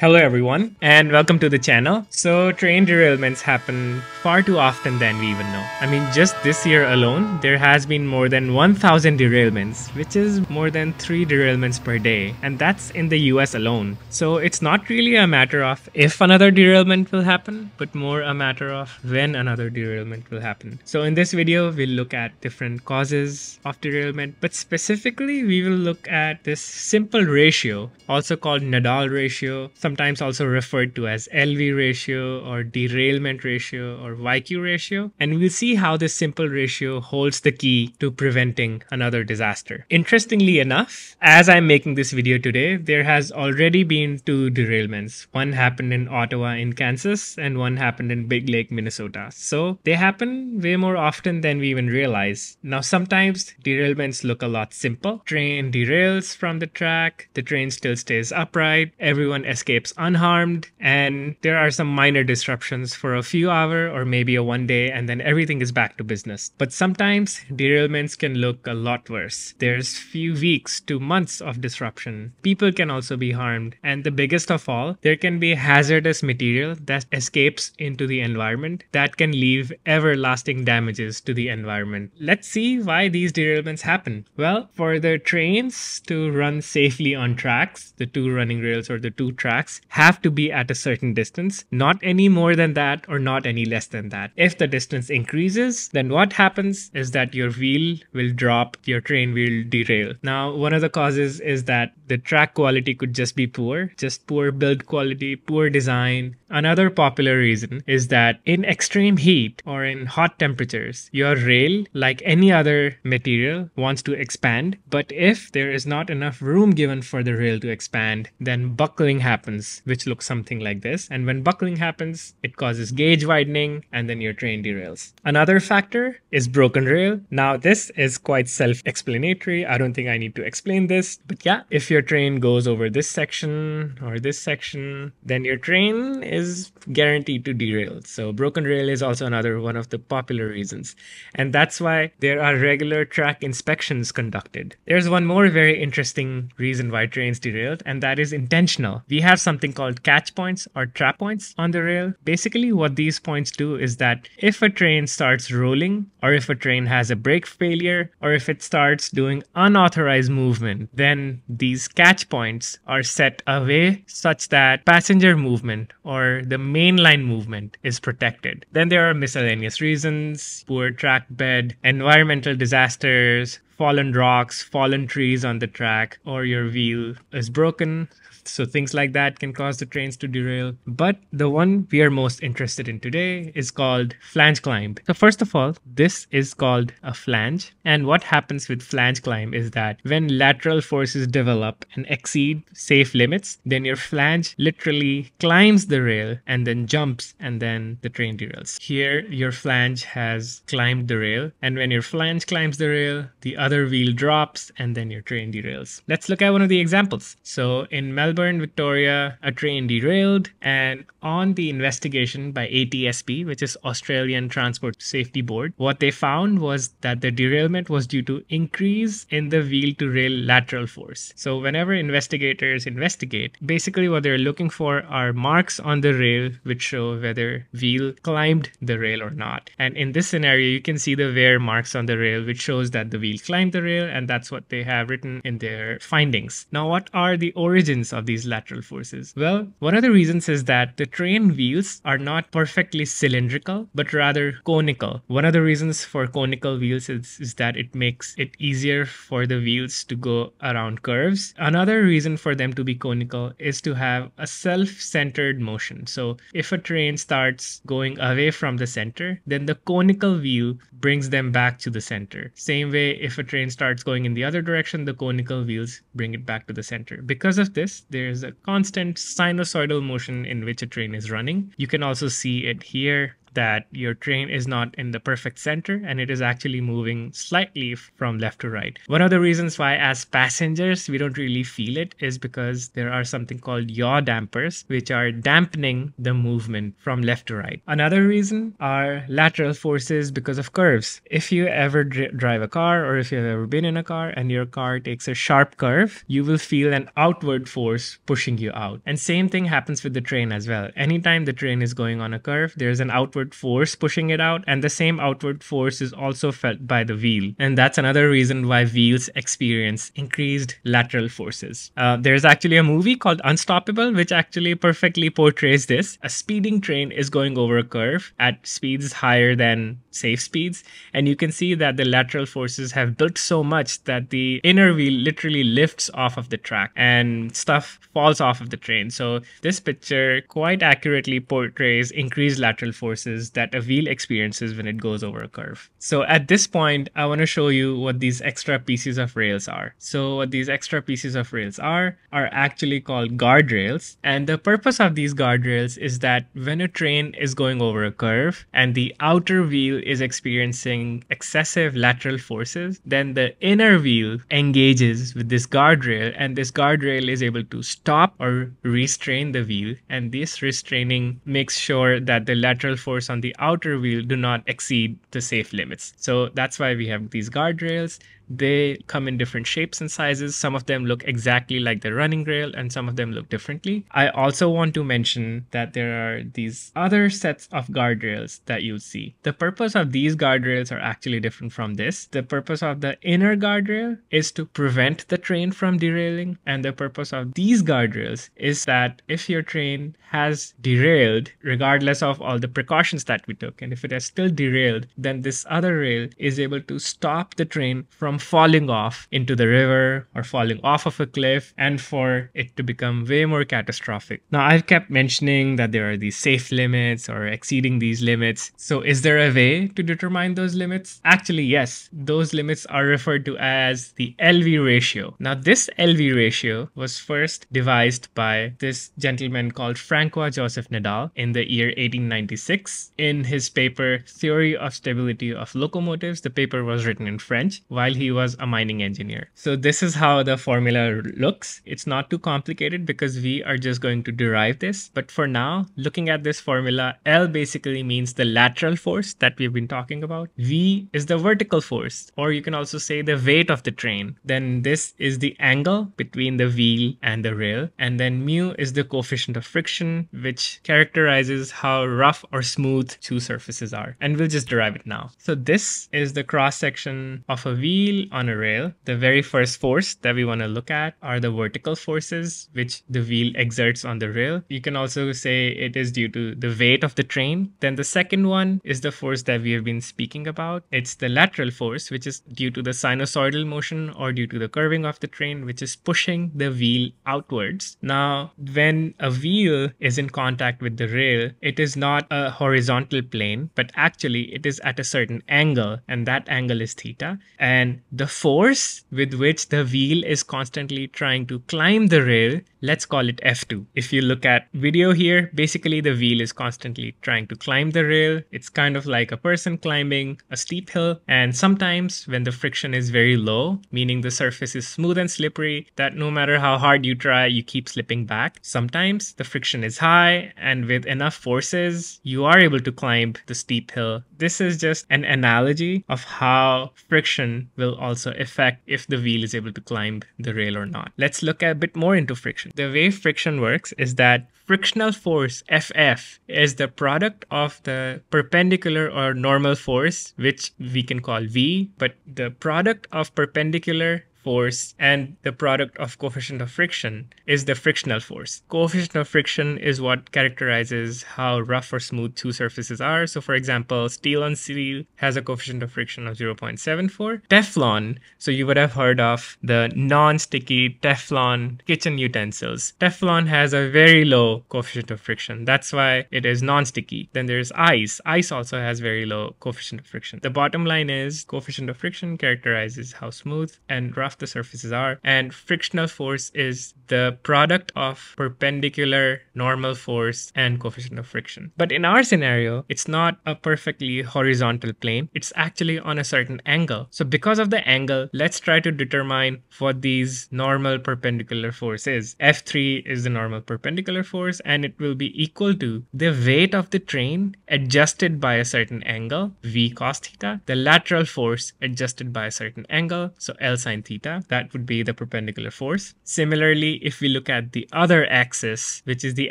Hello everyone and welcome to the channel. So train derailments happen far too often than we even know. I mean just this year alone there has been more than 1000 derailments which is more than 3 derailments per day and that's in the US alone. So it's not really a matter of if another derailment will happen but more a matter of when another derailment will happen. So in this video we'll look at different causes of derailment but specifically we will look at this simple ratio also called Nadal ratio sometimes also referred to as LV ratio or derailment ratio or YQ ratio. And we'll see how this simple ratio holds the key to preventing another disaster. Interestingly enough, as I'm making this video today, there has already been two derailments. One happened in Ottawa in Kansas and one happened in Big Lake, Minnesota. So they happen way more often than we even realize. Now, sometimes derailments look a lot simple. Train derails from the track, the train still stays upright, everyone escapes escapes unharmed, and there are some minor disruptions for a few hours or maybe a one day, and then everything is back to business. But sometimes derailments can look a lot worse. There's few weeks to months of disruption. People can also be harmed, and the biggest of all, there can be hazardous material that escapes into the environment that can leave everlasting damages to the environment. Let's see why these derailments happen. Well, for the trains to run safely on tracks, the two running rails or the two tracks, tracks have to be at a certain distance, not any more than that or not any less than that. If the distance increases, then what happens is that your wheel will drop, your train will derail. Now, one of the causes is that the track quality could just be poor, just poor build quality, poor design. Another popular reason is that in extreme heat or in hot temperatures, your rail, like any other material, wants to expand. But if there is not enough room given for the rail to expand, then buckling happens happens, which looks something like this. And when buckling happens, it causes gauge widening and then your train derails. Another factor is broken rail. Now, this is quite self explanatory. I don't think I need to explain this. But yeah, if your train goes over this section or this section, then your train is guaranteed to derail. So, broken rail is also another one of the popular reasons. And that's why there are regular track inspections conducted. There's one more very interesting reason why trains derailed, and that is intentional. We have something called catch points or trap points on the rail. Basically, what these points do is that if a train starts rolling, or if a train has a brake failure, or if it starts doing unauthorized movement, then these catch points are set away such that passenger movement or the mainline movement is protected. Then there are miscellaneous reasons, poor track bed, environmental disasters, fallen rocks, fallen trees on the track, or your wheel is broken. So things like that can cause the trains to derail. But the one we are most interested in today is called flange climb. So first of all, this is called a flange. And what happens with flange climb is that when lateral forces develop and exceed safe limits, then your flange literally climbs the rail and then jumps and then the train derails. Here, your flange has climbed the rail. And when your flange climbs the rail, the other other wheel drops, and then your train derails. Let's look at one of the examples. So in Melbourne, Victoria, a train derailed, and on the investigation by ATSB, which is Australian Transport Safety Board, what they found was that the derailment was due to increase in the wheel to rail lateral force. So whenever investigators investigate, basically what they're looking for are marks on the rail which show whether wheel climbed the rail or not. And in this scenario, you can see the wear marks on the rail, which shows that the wheel climbed climb the rail, and that's what they have written in their findings. Now, what are the origins of these lateral forces? Well, one of the reasons is that the train wheels are not perfectly cylindrical, but rather conical. One of the reasons for conical wheels is, is that it makes it easier for the wheels to go around curves. Another reason for them to be conical is to have a self centered motion. So, if a train starts going away from the center, then the conical wheel brings them back to the center. Same way, if a train starts going in the other direction, the conical wheels bring it back to the center. Because of this, there's a constant sinusoidal motion in which a train is running. You can also see it here that your train is not in the perfect center and it is actually moving slightly from left to right. One of the reasons why, as passengers, we don't really feel it is because there are something called yaw dampers, which are dampening the movement from left to right. Another reason are lateral forces because of curves. If you ever dr- drive a car or if you've ever been in a car and your car takes a sharp curve, you will feel an outward force pushing you out. And same thing happens with the train as well. Anytime the train is going on a curve, there's an outward force pushing it out, and the same outward force is also felt by the wheel. And that's another reason why wheels experience increased lateral forces. Uh, there's actually a movie called Unstoppable, which actually perfectly portrays this. A speeding train is going over a curve at speeds higher than safe speeds, and you can see that the lateral forces have built so much that the inner wheel literally lifts off of the track and stuff falls off of the train. So this picture quite accurately portrays increased lateral forces that a wheel experiences when it goes over a curve. So at this point, I want to show you what these extra pieces of rails are. So what these extra pieces of rails are, are actually called guardrails. And the purpose of these guardrails is that when a train is going over a curve and the outer wheel is experiencing excessive lateral forces, then the inner wheel engages with this guardrail and this guardrail is able to stop or restrain the wheel. And this restraining makes sure that the lateral force on the outer wheel do not exceed the safe limits. So that's why we have these guardrails. They come in different shapes and sizes. Some of them look exactly like the running rail and some of them look differently. I also want to mention that there are these other sets of guardrails that you'll see. The purpose of these guardrails are actually different from this. The purpose of the inner guardrail is to prevent the train from derailing and the purpose of these guardrails is that if your train has derailed, regardless of all the precautions that we took, and if it has still derailed, then this other rail is able to stop the train from falling off into the river or falling off of a cliff and for it to become way more catastrophic. Now, I've kept mentioning that there are these safe limits or exceeding these limits. So, is there a way to determine those limits? Actually, yes. Those limits are referred to as the LV ratio. Now, this LV ratio was first devised by this gentleman called Francois Joseph Nadal in the year 1896 in his paper Theory of Stability of Locomotives. The paper was written in French while he was a mining engineer. So this is how the formula looks. It's not too complicated because we are just going to derive this. But for now, looking at this formula, L basically means the lateral force that we've been talking about. V is the vertical force, or you can also say the weight of the train. Then this is the angle between the wheel and the rail. And then mu is the coefficient of friction, which characterizes how rough or smooth two surfaces are. And we'll just derive it now. So this is the cross section of a wheel on a rail. The very first force that we want to look at are the vertical forces, which the wheel exerts on the rail. You can also say it is due to the weight of the train. Then the second one is the force that we have been speaking about. It's the lateral force, which is due to the sinusoidal motion or due to the curving of the train, which is pushing the wheel outwards. Now, when a wheel is in contact with the rail, it is not a horizontal plane, but actually it is at a certain angle, and that angle is theta. And the force with which the wheel is constantly trying to climb the rail, let's call it F2. If you look at video here, basically the wheel is constantly trying to climb the rail. It's kind of like a person climbing a steep hill. And sometimes when the friction is very low, meaning the surface is smooth and slippery, that no matter how hard you try, you keep slipping back. Sometimes the friction is high and with enough forces, you are able to climb the steep hill. This is just an analogy of how friction will also affect if the wheel is able to climb the rail or not. Let's look a bit more into friction. The way friction works is that frictional force FF is the product of the perpendicular or normal force, which we can call V, but the product of perpendicular force and the product of coefficient of friction is the frictional force. Coefficient of friction is what characterizes how rough or smooth two surfaces are. So for example, steel on steel has a coefficient of friction of 0.74. Teflon, so you would have heard of the non-sticky Teflon kitchen utensils. Teflon has a very low coefficient of friction. That's why it is non-sticky. Then there's ice. Ice also has very low coefficient of friction. The bottom line is coefficient of friction characterizes how smooth and rough the surfaces are. And frictional force is the product of perpendicular normal force and coefficient of friction. But in our scenario, it's not a perfectly horizontal plane. It's actually on a certain angle. So because of the angle, let's try to determine what these normal perpendicular force is. F3 is the normal perpendicular force and it will be equal to the weight of the train adjusted by a certain angle, V cos theta, the lateral force adjusted by a certain angle, so L sine theta, that would be the perpendicular force. Similarly, if we look at the other axis, which is the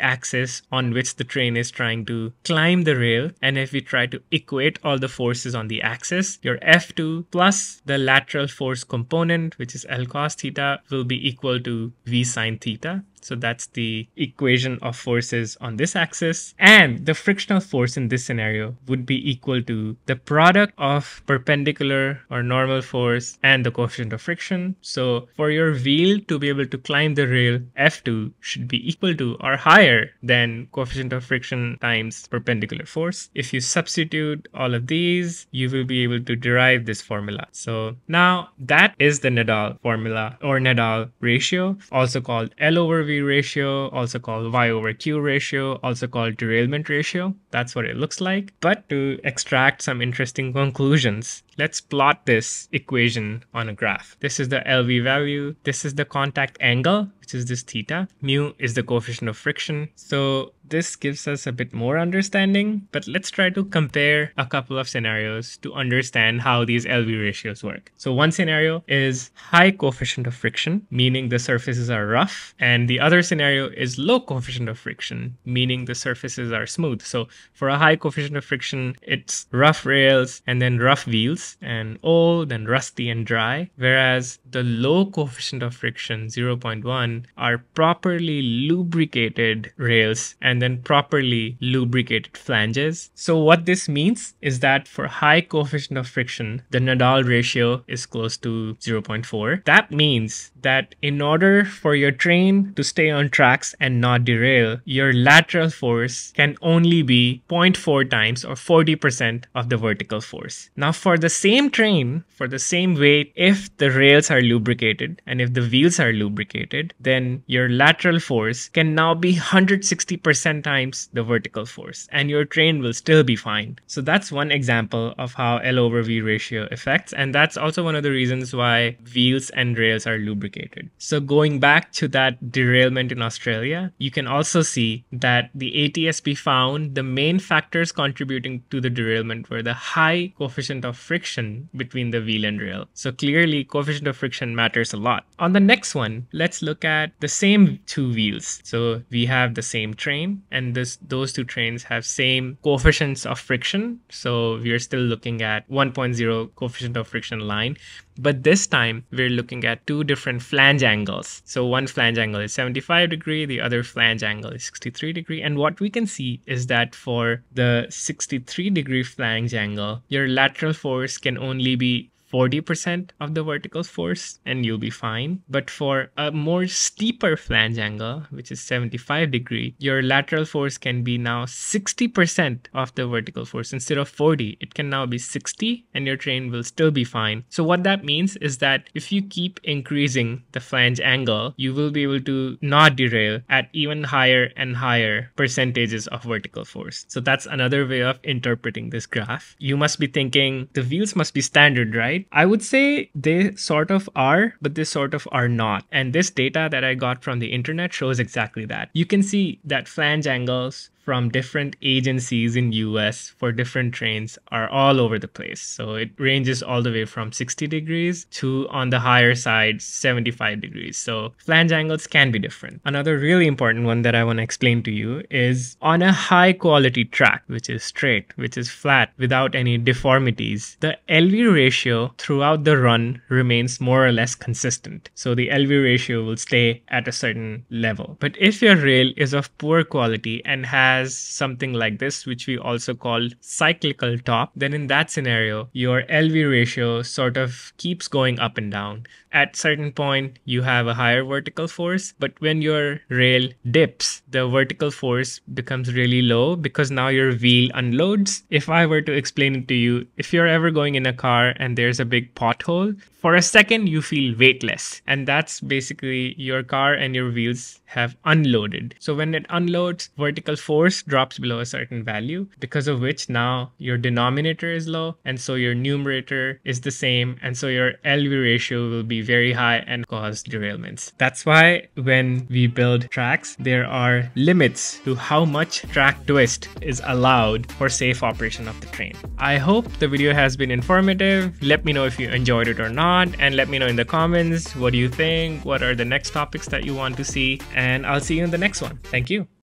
axis on which the train is trying to climb the rail, and if we try to equate all the forces on the axis, your F2 plus the lateral force component, which is L cos theta, will be equal to V sine theta. So that's the equation of forces on this axis. And the frictional force in this scenario would be equal to the product of perpendicular or normal force and the coefficient of friction. So for your wheel to be able to climb the rail, F2 should be equal to or higher than coefficient of friction times perpendicular force. If you substitute all of these, you will be able to derive this formula. So now that is the Nadal formula or Nadal ratio, also called L over V ratio, also called Y over Q ratio, also called derailment ratio. That's what it looks like. But to extract some interesting conclusions, let's plot this equation on a graph. This is the LV value. This is the contact angle, which is this theta. Mu is the coefficient of friction. So this gives us a bit more understanding, but let's try to compare a couple of scenarios to understand how these LV ratios work. So one scenario is high coefficient of friction, meaning the surfaces are rough, and the other scenario is low coefficient of friction, meaning the surfaces are smooth. So for a high coefficient of friction, it's rough rails and then rough wheels and old and rusty and dry, whereas the low coefficient of friction, 0.1, are properly lubricated rails and then properly lubricated flanges. So what this means is that for high coefficient of friction, the Nadal ratio is close to 0.4. That means that in order for your train to stay on tracks and not derail, your lateral force can only be 0.4 times or 40% of the vertical force. Now for the same train, for the same weight, if the rails are lubricated and if the wheels are lubricated, then your lateral force can now be 160% times the vertical force and your train will still be fine. So that's one example of how L over V ratio affects and that's also one of the reasons why wheels and rails are lubricated. So going back to that derailment in Australia, you can also see that the ATSB found the main factors contributing to the derailment were the high coefficient of friction between the wheel and rail. So clearly coefficient of friction matters a lot. On the next one, let's look at the same two wheels. So we have the same train and this those two trains have same coefficients of friction. So we are still looking at 1.0 coefficient of friction line. But this time we're looking at two different flange angles. So one flange angle is 75 degree, the other flange angle is 63 degree. And what we can see is that for the 63 degree flange angle, your lateral force can only be 40% of the vertical force and you'll be fine. But for a more steeper flange angle, which is 75 degree, your lateral force can be now 60% of the vertical force. Instead of 40, it can now be 60 and your train will still be fine. So what that means is that if you keep increasing the flange angle, you will be able to not derail at even higher and higher percentages of vertical force. So that's another way of interpreting this graph. You must be thinking the wheels must be standard, right? I would say they sort of are, but they sort of are not. And this data that I got from the internet shows exactly that. You can see that flange angles from different agencies in US for different trains are all over the place. So it ranges all the way from 60 degrees to on the higher side 75 degrees. So flange angles can be different. Another really important one that I want to explain to you is on a high quality track which is straight, which is flat without any deformities, the LV ratio throughout the run remains more or less consistent. So the LV ratio will stay at a certain level. But if your rail is of poor quality and has has something like this, which we also call cyclical top, then in that scenario, your LV ratio sort of keeps going up and down. At certain point, you have a higher vertical force, but when your rail dips, the vertical force becomes really low because now your wheel unloads. If I were to explain it to you, if you're ever going in a car and there's a big pothole, for a second you feel weightless. And that's basically your car and your wheels have unloaded. So when it unloads, vertical force drops below a certain value, because of which now your denominator is low. And so your numerator is the same. And so your LV ratio will be very high and cause derailments. That's why when we build tracks, there are limits to how much track twist is allowed for safe operation of the train. I hope the video has been informative. Let me know if you enjoyed it or And let me know in the comments what do you think? What are the next topics that you want to see? And I'll see you in the next one. Thank you.